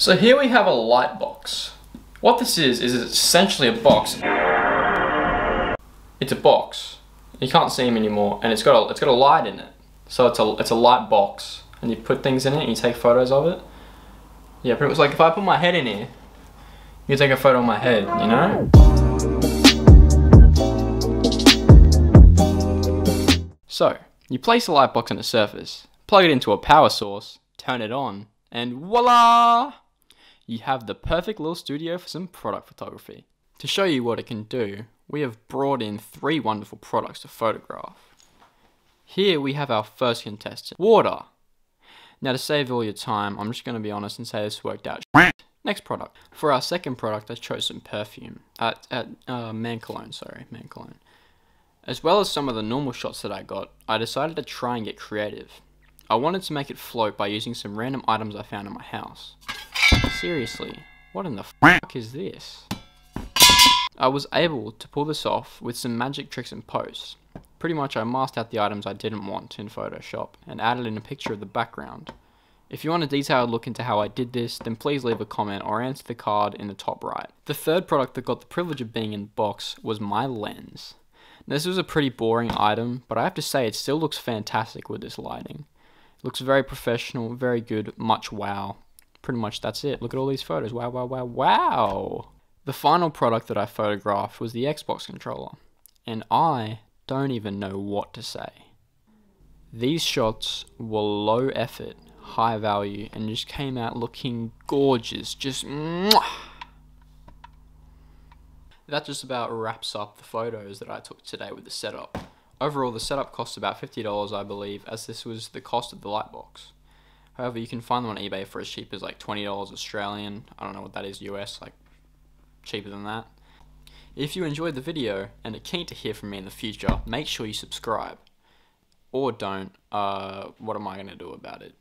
So here we have a light box. What this is, is essentially a box. It's a box. You can't see them anymore, and it's got a, it's got a light in it. So it's a, it's a light box, and you put things in it, and you take photos of it. Yeah, pretty much like if I put my head in here, you take a photo of my head, you know? So, you place a light box on a surface, plug it into a power source, turn it on, and voila! You have the perfect little studio for some product photography. To show you what it can do, we have brought in three wonderful products to photograph. Here we have our first contestant, water. Now to save all your time, I'm just going to be honest and say this worked out. Next product. For our second product, I chose some perfume. At, at uh, man cologne, sorry, man cologne. As well as some of the normal shots that I got, I decided to try and get creative. I wanted to make it float by using some random items I found in my house. Seriously, what in the fuck is this? I was able to pull this off with some magic tricks and post. Pretty much I masked out the items I didn't want in Photoshop and added in a picture of the background. If you want a detailed look into how I did this, then please leave a comment or answer the card in the top right. The third product that got the privilege of being in the box was my lens. This was a pretty boring item, but I have to say it still looks fantastic with this lighting. It looks very professional, very good, much wow. Pretty much that's it. Look at all these photos. Wow, wow, wow, wow. The final product that I photographed was the Xbox controller, and I don't even know what to say. These shots were low effort, high value, and just came out looking gorgeous. Just mwah. That just about wraps up the photos that I took today with the setup. Overall, the setup cost about $50, I believe, as this was the cost of the light box. However, you can find them on eBay for as cheap as like $20 Australian. I don't know what that is US, like cheaper than that. If you enjoyed the video and are keen to hear from me in the future, make sure you subscribe. Or don't. Uh, what am I going to do about it?